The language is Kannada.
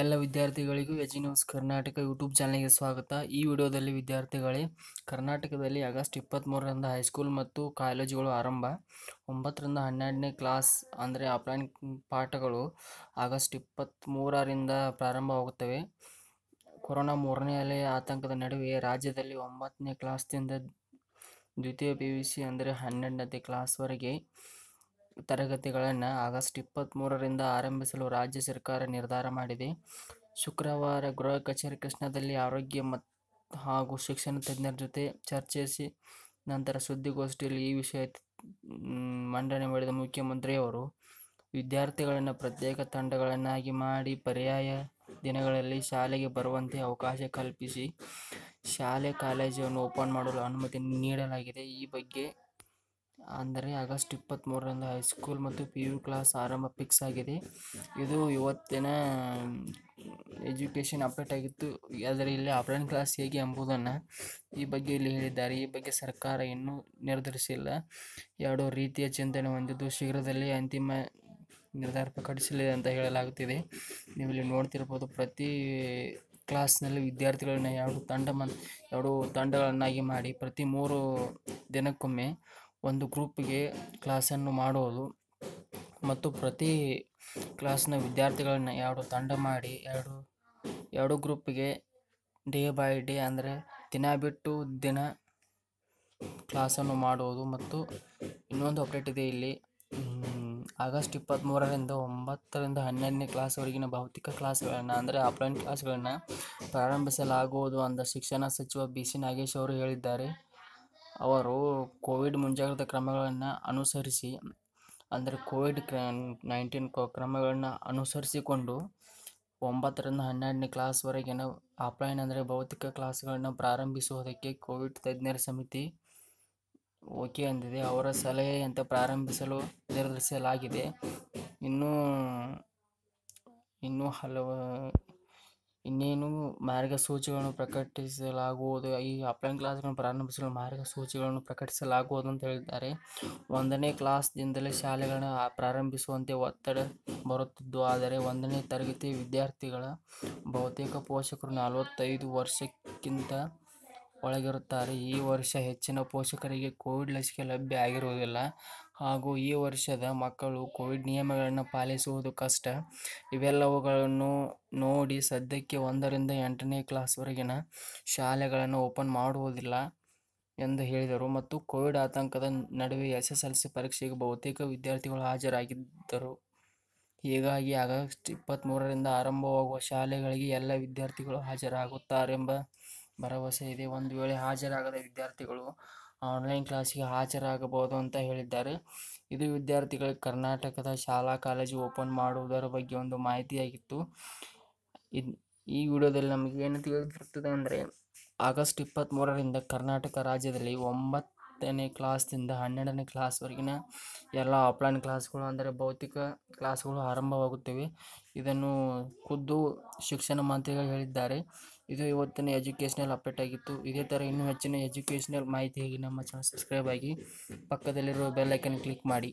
ಎಲ್ಲ ವಿದ್ಯಾರ್ಥಿಗಳಿಗೂ ಎಜಿ ನ್ಯೂಸ್ ಕರ್ನಾಟಕ ಯೂಟ್ಯೂಬ್ ಚಾನಲ್ಗೆ ಸ್ವಾಗತ. ಈ ವಿಡಿಯೋದಲ್ಲಿ ವಿದ್ಯಾರ್ಥಿಗಳೇ, ಕರ್ನಾಟಕದಲ್ಲಿ ಆಗಸ್ಟ್ ಇಪ್ಪತ್ತ್ಮೂರರಿಂದ ಹೈಸ್ಕೂಲ್ ಮತ್ತು ಕಾಲೇಜುಗಳು ಆರಂಭ. ಒಂಬತ್ತರಿಂದ ಹನ್ನೆರಡನೇ ಕ್ಲಾಸ್ ಅಂದರೆ ಆಫ್ಲೈನ್ ಪಾಠಗಳು ಆಗಸ್ಟ್ ಇಪ್ಪತ್ತ್ಮೂರರಿಂದ ಪ್ರಾರಂಭವಾಗುತ್ತವೆ. ಕೊರೋನಾ ಮೂರನೇ ಅಲೆ ಆತಂಕದ ನಡುವೆ ರಾಜ್ಯದಲ್ಲಿ ಒಂಬತ್ತನೇ ಕ್ಲಾಸ್ದಿಂದ ದ್ವಿತೀಯ ಪಿ ಯು ಸಿ ಅಂದರೆ ಹನ್ನೆರಡನೇ ಕ್ಲಾಸ್ವರೆಗೆ ತರಗತಿಗಳನ್ನು ಆಗಸ್ಟ್ ಇಪ್ಪತ್ತ್ಮೂರರಿಂದ ಆರಂಭಿಸಲು ರಾಜ್ಯ ಸರ್ಕಾರ ನಿರ್ಧಾರ ಮಾಡಿದೆ. ಶುಕ್ರವಾರ ಗೃಹ ಕಚೇರಿ ಕೃಷ್ಣದಲ್ಲಿ ಆರೋಗ್ಯ ಹಾಗೂ ಶಿಕ್ಷಣ ತಜ್ಞರ ಜೊತೆ ಚರ್ಚಿಸಿ ನಂತರ ಸುದ್ದಿಗೋಷ್ಠಿಯಲ್ಲಿ ಈ ವಿಷಯ ಮಂಡನೆ ಮಾಡಿದ ಮುಖ್ಯಮಂತ್ರಿಯವರು, ವಿದ್ಯಾರ್ಥಿಗಳನ್ನು ಪ್ರತ್ಯೇಕ ತಂಡಗಳನ್ನಾಗಿ ಮಾಡಿ ಪರ್ಯಾಯ ದಿನಗಳಲ್ಲಿ ಶಾಲೆಗೆ ಬರುವಂತೆ ಅವಕಾಶ ಕಲ್ಪಿಸಿ ಶಾಲೆ ಕಾಲೇಜನ್ನು ಓಪನ್ ಮಾಡಲು ಅನುಮತಿ ನೀಡಲಾಗಿದೆ. ಈ ಬಗ್ಗೆ ಅಂದರೆ ಆಗಸ್ಟ್ ಇಪ್ಪತ್ತ್ಮೂರರಂದು ಹೈಸ್ಕೂಲ್ ಮತ್ತು ಪಿ ಯು ಕ್ಲಾಸ್ ಆರಂಭ ಫಿಕ್ಸ್ ಆಗಿದೆ. ಇದು ಇವತ್ತಿನ ಎಜುಕೇಷನ್ ಅಪ್ಡೇಟ್ ಆಗಿತ್ತು. ಆದರೆ ಇಲ್ಲಿ ಆಫ್ಲೈನ್ ಕ್ಲಾಸ್ ಹೇಗೆ ಎಂಬುದನ್ನು ಈ ಬಗ್ಗೆ ಇಲ್ಲಿ ಹೇಳಿದ್ದಾರೆ. ಈ ಬಗ್ಗೆ ಸರ್ಕಾರ ಇನ್ನೂ ನಿರ್ಧರಿಸಿಲ್ಲ. ಎರಡು ರೀತಿಯ ಚಿಂತನೆ ಹೊಂದಿದ್ದು ಶೀಘ್ರದಲ್ಲೇ ಅಂತಿಮ ನಿರ್ಧಾರ ಪ್ರಕಟಿಸಲಿದೆ ಅಂತ ಹೇಳಲಾಗುತ್ತಿದೆ. ನೀವು ಇಲ್ಲಿ ನೋಡ್ತಿರ್ಬೋದು ಪ್ರತಿ ಕ್ಲಾಸ್ನಲ್ಲಿ ವಿದ್ಯಾರ್ಥಿಗಳನ್ನ ಎರಡು ತಂಡ ಮತ್ತು ಎರಡು ತಂಡಗಳನ್ನಾಗಿ ಮಾಡಿ ಪ್ರತಿ ಮೂರು ದಿನಕ್ಕೊಮ್ಮೆ ಒಂದು ಗ್ರೂಪಿಗೆ ಕ್ಲಾಸನ್ನು ಮಾಡುವುದು ಮತ್ತು ಪ್ರತಿ ಕ್ಲಾಸ್ನ ವಿದ್ಯಾರ್ಥಿಗಳನ್ನು ಎರಡು ತಂಡ ಮಾಡಿ, ಎರಡು ಎರಡು ಗ್ರೂಪಿಗೆ ಡೇ ಬೈ ಡೇ ಅಂದರೆ ದಿನ ಬಿಟ್ಟು ದಿನ ಕ್ಲಾಸನ್ನು ಮಾಡುವುದು ಮತ್ತು ಇನ್ನೊಂದು ಅಪ್ಡೇಟ್ ಇದೆ ಇಲ್ಲಿ ಆಗಸ್ಟ್ ಇಪ್ಪತ್ತ್ಮೂರರಿಂದ ಒಂಬತ್ತರಿಂದ ಹನ್ನೆರಡನೇ ಕ್ಲಾಸ್ವರೆಗಿನ ಭೌತಿಕ ಕ್ಲಾಸ್ಗಳನ್ನು ಅಂದರೆ ಆಫ್ಲೈನ್ ಕ್ಲಾಸ್ಗಳನ್ನು ಪ್ರಾರಂಭಿಸಲಾಗುವುದು ಅಂತ ಶಿಕ್ಷಣ ಸಚಿವ ಬಿ ಸಿ ನಾಗೇಶ್ ಅವರು ಹೇಳಿದ್ದಾರೆ. ಅವರು ಕೋವಿಡ್ ಮುಂಜಾಗ್ರತಾ ಕ್ರಮಗಳನ್ನು ಅನುಸರಿಸಿ, ಅಂದರೆ ಕೋವಿಡ್ ಕ್ರ, ನೈನ್ಟೀನ್ ಕ್ರಮಗಳನ್ನು ಅನುಸರಿಸಿಕೊಂಡು ಒಂಬತ್ತರಿಂದ ಹನ್ನೆರಡನೇ ಕ್ಲಾಸ್ವರೆಗಿನ ಆಫ್ಲೈನ್ ಅಂದರೆ ಭೌತಿಕ ಕ್ಲಾಸ್ಗಳನ್ನು ಪ್ರಾರಂಭಿಸುವುದಕ್ಕೆ ಕೋವಿಡ್ ತಜ್ಞರ ಸಮಿತಿ ಓಕೆ ಅಂದಿದೆ. ಅವರ ಸಲಹೆಯಂತೆ ಪ್ರಾರಂಭಿಸಲು ನಿರ್ಧರಿಸಲಾಗಿದೆ. ಇನ್ನೂ ಇನ್ನೂ ಹಲವು ಇನ್ನೇನು ಮಾರ್ಗಸೂಚಿಗಳನ್ನು ಪ್ರಕಟಿಸಲಾಗುವುದು? ಈ ಆಫ್ಲೈನ್ ಕ್ಲಾಸ್ಗಳನ್ನು ಪ್ರಾರಂಭಿಸಲು ಮಾರ್ಗಸೂಚಿಗಳನ್ನು ಪ್ರಕಟಿಸಲಾಗುವುದು ಅಂತ ಹೇಳಿದ್ದಾರೆ. ಒಂದನೇ ಕ್ಲಾಸ್ದಿಂದಲೇ ಶಾಲೆಗಳನ್ನು ಪ್ರಾರಂಭಿಸುವಂತೆ ಒತ್ತಡ ಬರುತ್ತಿದ್ದು, ಆದರೆ ಒಂದನೇ ತರಗತಿ ವಿದ್ಯಾರ್ಥಿಗಳ ಬಹುತೇಕ ಪೋಷಕರು ನಲವತ್ತೈದು ವರ್ಷಕ್ಕಿಂತ ಒಳಗಿರುತ್ತಾರೆ. ಈ ವರ್ಷ ಹೆಚ್ಚಿನ ಪೋಷಕರಿಗೆ ಕೋವಿಡ್ ಲಸಿಕೆ ಲಭ್ಯ ಆಗಿರುವುದಿಲ್ಲ. ಹಾಗೂ ಈ ವರ್ಷದ ಮಕ್ಕಳು ಕೋವಿಡ್ ನಿಯಮಗಳನ್ನು ಪಾಲಿಸುವುದು ಕಷ್ಟ. ಇವೆಲ್ಲವುಗಳನ್ನು ನೋಡಿ ಸದ್ಯಕ್ಕೆ ಒಂದರಿಂದ ಎಂಟನೇ ಕ್ಲಾಸ್ವರೆಗಿನ ಶಾಲೆಗಳನ್ನು ಓಪನ್ ಮಾಡುವುದಿಲ್ಲ ಎಂದು ಹೇಳಿದರು ಮತ್ತು ಕೋವಿಡ್ ಆತಂಕದ ನಡುವೆ ಎಸ್ ಎಸ್ ಎಲ್ ಸಿ ಪರೀಕ್ಷೆಗೆ ಬಹುತೇಕ ವಿದ್ಯಾರ್ಥಿಗಳು ಹಾಜರಾಗಿದ್ದರು. ಹೀಗಾಗಿ ಆಗಸ್ಟ್ ಇಪ್ಪತ್ತ್ಮೂರರಿಂದ ಆರಂಭವಾಗುವ ಶಾಲೆಗಳಿಗೆ ಎಲ್ಲ ವಿದ್ಯಾರ್ಥಿಗಳು ಹಾಜರಾಗುತ್ತಾರೆಂಬ ಭರವಸೆ ಇದೆ. ಒಂದು ವೇಳೆ ಹಾಜರಾಗದ ವಿದ್ಯಾರ್ಥಿಗಳು ಆನ್ಲೈನ್ ಕ್ಲಾಸಿಗೆ ಹಾಜರಾಗಬಹುದು ಅಂತ ಹೇಳಿದ್ದಾರೆ. ಇದು ವಿದ್ಯಾರ್ಥಿಗಳಿಗೆ ಕರ್ನಾಟಕದ ಶಾಲಾ ಕಾಲೇಜು ಓಪನ್ ಮಾಡುವುದರ ಬಗ್ಗೆ ಒಂದು ಮಾಹಿತಿಯಾಗಿತ್ತು. ಇದು ಈ ವಿಡಿಯೋದಲ್ಲಿ ನಮಗೆ ಏನು ತಿಳಿದಿರ್ತದೆ ಅಂದರೆ, ಆಗಸ್ಟ್ ಇಪ್ಪತ್ತ್ಮೂರರಿಂದ ಕರ್ನಾಟಕ ರಾಜ್ಯದಲ್ಲಿ ಒಂಬತ್ತನೇ ಕ್ಲಾಸ್ದಿಂದ ಹನ್ನೆರಡನೇ ಕ್ಲಾಸ್ವರೆಗಿನ ಎಲ್ಲ ಆಫ್ಲೈನ್ ಕ್ಲಾಸ್ಗಳು ಅಂದರೆ ಭೌತಿಕ ಕ್ಲಾಸ್ಗಳು ಆರಂಭವಾಗುತ್ತವೆ. ಇದನ್ನು ಖುದ್ದು ಶಿಕ್ಷಣ ಮಂತ್ರಿಗಳು ಹೇಳಿದ್ದಾರೆ. ಇದು ಇವತ್ತಿನ ಎಜುಕೇಷನಲ್ ಅಪ್ಡೇಟ್ ಆಗಿತ್ತು. ಇದೇ ಥರ ಇನ್ನೂ ಹೆಚ್ಚಿನ ಎಜುಕೇಷನಲ್ ಮಾಹಿತಿಯಾಗಿ ನಮ್ಮ ಚಾನಲ್ ಸಬ್ಸ್ಕ್ರೈಬ್ ಆಗಿ ಪಕ್ಕದಲ್ಲಿರುವ ಬೆಲ್ಲೈಕನ್ ಕ್ಲಿಕ್ ಮಾಡಿ.